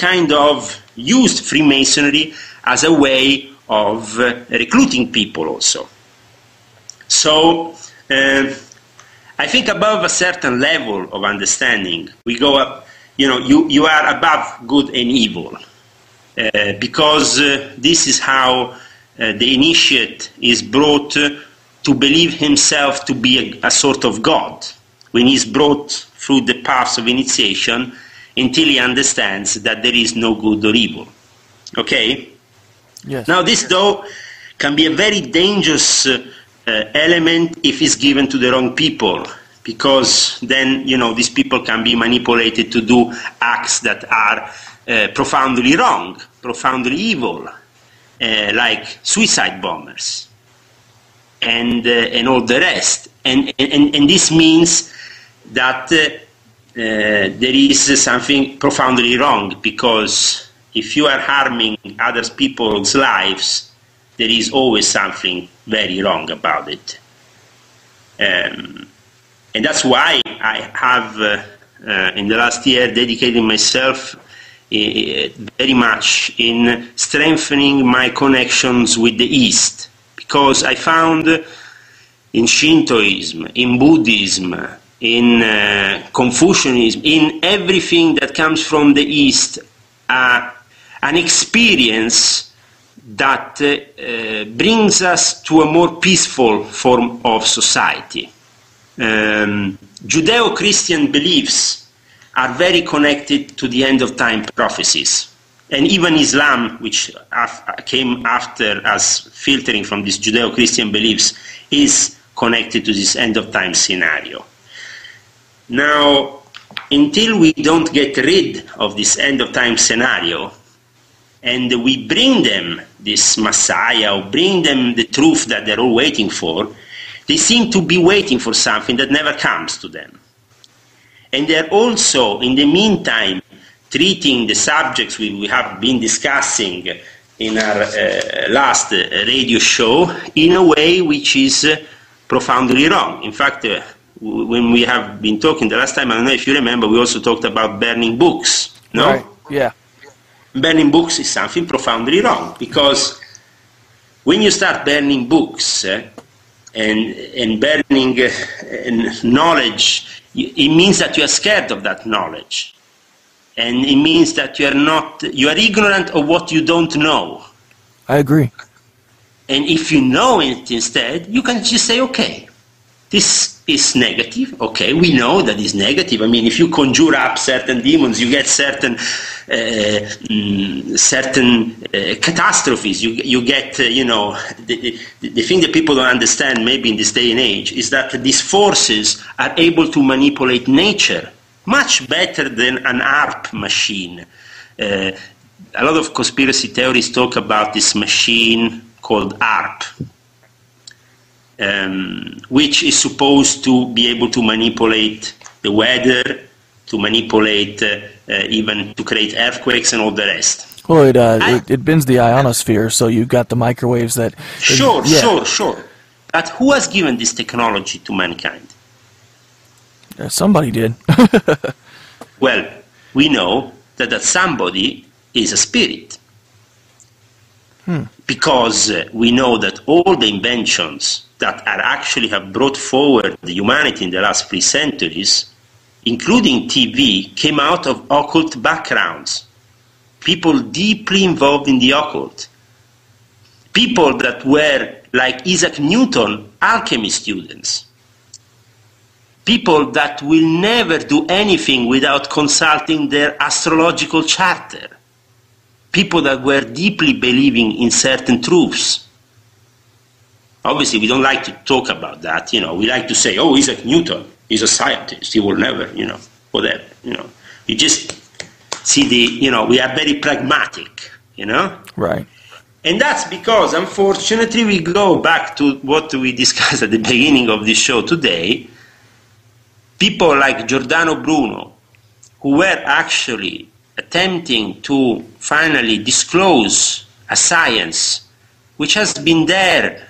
kind of used Freemasonry as a way of uh, recruiting people also. So uh, I think above a certain level of understanding, we go up, you know, you, you are above good and evil. Uh, because uh, this is how uh, the initiate is brought to believe himself to be a, a sort of God. When he's brought through the paths of initiation until he understands that there is no good or evil. Okay? Yes. Now, this, though, can be a very dangerous uh, uh, element if it's given to the wrong people, because then, you know, these people can be manipulated to do acts that are uh, profoundly wrong, profoundly evil, uh, like suicide bombers and, uh, and all the rest. And, and, and this means that uh, there is something profoundly wrong because if you are harming other people's lives, there is always something very wrong about it. Um, and that's why I have, uh, uh, in the last year, dedicated myself uh, very much in strengthening my connections with the East, because I found in Shintoism, in Buddhism, in uh, Confucianism, in everything that comes from the East, uh, an experience that uh, brings us to a more peaceful form of society. Um, Judeo Christian beliefs are very connected to the end of time prophecies. And even Islam, which came after as filtering from these Judeo Christian beliefs, is connected to this end of time scenario. Now, until we don't get rid of this end of time scenario, and we bring them this Messiah or bring them the truth that they're all waiting for, they seem to be waiting for something that never comes to them. And they're also, in the meantime, treating the subjects we, we have been discussing in our uh, last uh, radio show in a way which is uh, profoundly wrong. In fact, uh, when we have been talking the last time, I don't know if you remember, we also talked about burning books. No? Right. Yeah burning books is something profoundly wrong because when you start burning books uh, and, and burning uh, knowledge, it means that you are scared of that knowledge. And it means that you are not, you are ignorant of what you don't know. I agree. And if you know it instead, you can just say, okay, this is negative. Okay, we know that is negative. I mean, if you conjure up certain demons, you get certain uh, mm, certain uh, catastrophes. You you get uh, you know the, the, the thing that people don't understand maybe in this day and age is that these forces are able to manipulate nature much better than an HAARP machine. Uh, a lot of conspiracy theories talk about this machine called HAARP um, which is supposed to be able to manipulate the weather, to manipulate, uh, uh, even to create earthquakes and all the rest. Well, it, uh, I, it, it bends the ionosphere, so you've got the microwaves that. Sure, yeah. sure, sure. But who has given this technology to mankind? Uh, somebody did. well, we know that that somebody is a spirit. Because uh, we know that all the inventions that are actually have brought forward the humanity in the last three centuries, including TV, came out of occult backgrounds. People deeply involved in the occult. People that were, like Isaac Newton, alchemy students. People that will never do anything without consulting their astrological charter. People that were deeply believing in certain truths Obviously, we don't like to talk about that. You know, we like to say, "Oh, Isaac Newton, he's a scientist. He will never, you know, whatever." You know, you just see the, you know, we are very pragmatic. You know, right. And that's because, unfortunately, we go back to what we discussed at the beginning of this show today. People like Giordano Bruno, who were actually attempting to finally disclose a science which has been there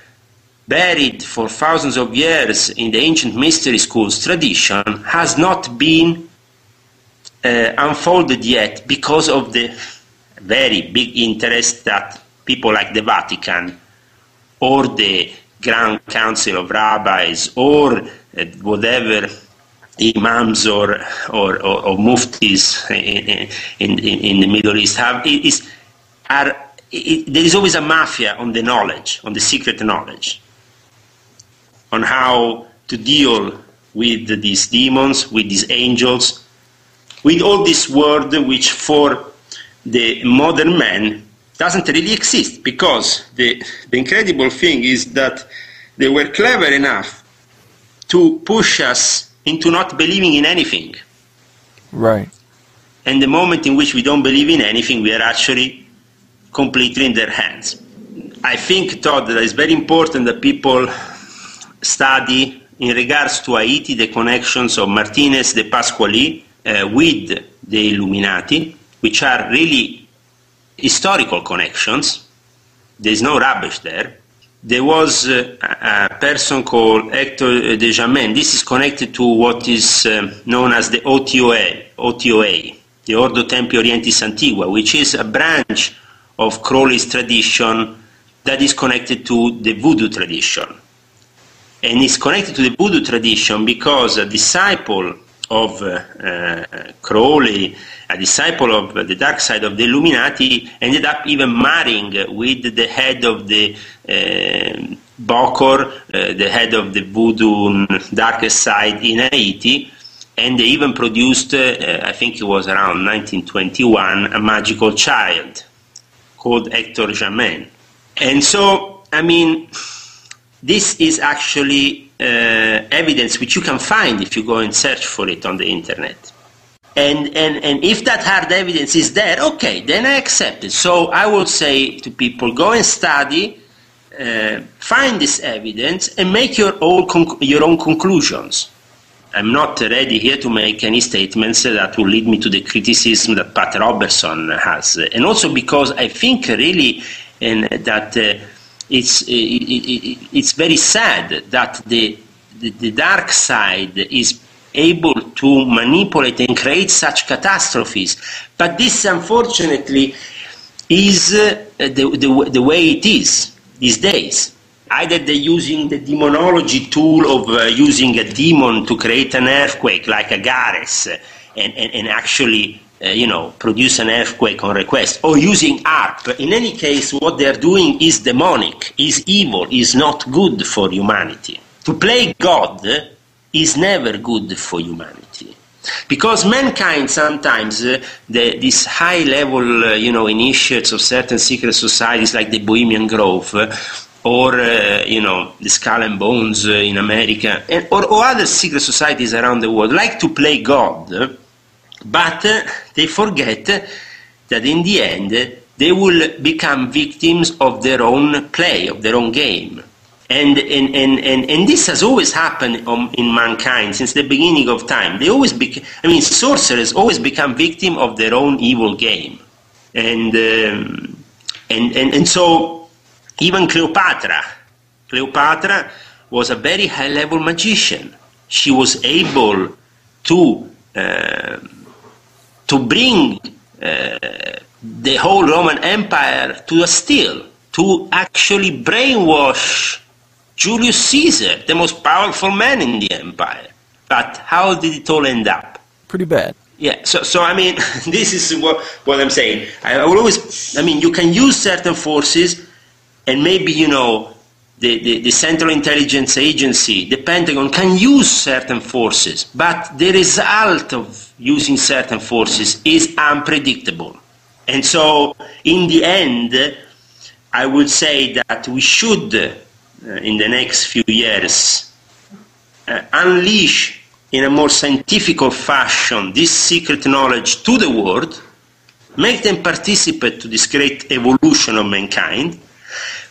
buried for thousands of years in the ancient mystery schools tradition, has not been uh, unfolded yet because of the very big interest that people like the Vatican or the Grand Council of Rabbis or uh, whatever imams or, or, or, or muftis in, in, in, the Middle East have is, are, it, there is always a mafia on the knowledge, on the secret knowledge, on how to deal with these demons, with these angels, with all this world which for the modern man doesn't really exist. Because the, the incredible thing is that they were clever enough to push us into not believing in anything. Right. And the moment in which we don't believe in anything, we are actually completely in their hands. I think, Todd, that it's very important that people study in regards to Haiti the connections of Martinez de Pasqually uh, with the Illuminati, which are really historical connections. There's no rubbish there. There was a person called Hector de Jamin. This is connected to what is uh, known as the OTOA, OTOA, the Ordo Templi Orientis Antiqua, which is a branch of Crowley's tradition that is connected to the voodoo tradition. And it's connected to the voodoo tradition because a disciple of uh, uh, Crowley, a disciple of the dark side of the Illuminati, ended up even marrying with the head of the uh, Bokor, the head of the voodoo darkest side in Haiti, and they even produced, uh, I think it was around 1921, a magical child called Hector Jamin. And so, I mean, this is actually evidence which you can find if you go and search for it on the internet. And, and, and if that hard evidence is there, okay, then I accept it. So I would say to people, go and study, uh, find this evidence, and make your own, your own conclusions. I'm not ready here to make any statements that will lead me to the criticism that Pat Robertson has. And also because I think really and that uh, it's, it's very sad that the, the, the dark side is able to manipulate and create such catastrophes. But this, unfortunately, is uh, the, the, the, way it is these days. Either they're using the demonology tool of uh, using a demon to create an earthquake like Agares and, and, and actually uh, you know, produce an earthquake on request, or using HAARP. In any case, what they're doing is demonic, is evil, is not good for humanity. To play God is never good for humanity. Because mankind sometimes, uh, the, these high level, uh, you know, initiates of certain secret societies like the Bohemian Grove, uh, or, uh, you know, the Skull and Bones uh, in America, and, or, or, other secret societies around the world, like to play God but they forget that in the end they will become victims of their own play, of their own game. And, and, and, and, and this has always happened um, in mankind since the beginning of time. They always bec- I mean, sorcerers always become victim of their own evil game. And, um, and, and, and so even Cleopatra, Cleopatra was a very high level magician. She was able to uh, to bring uh, the whole Roman Empire to a still, to actually brainwash Julius Caesar, the most powerful man in the empire. But how did it all end up? Pretty bad. Yeah, so, so I mean, this is what, what I'm saying. I, I will always, I mean, you can use certain forces and maybe, you know, the, the, the, Central Intelligence Agency, the Pentagon, can use certain forces, but the result of using certain forces is unpredictable. And so, in the end, I would say that we should, uh, in the next few years, uh, unleash in a more scientific fashion this secret knowledge to the world, make them participate to this great evolution of mankind,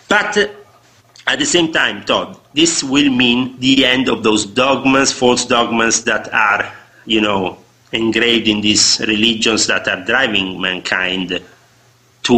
but at the same time, Todd, this will mean the end of those dogmas, false dogmas that are, you know, engraved in these religions that are driving mankind to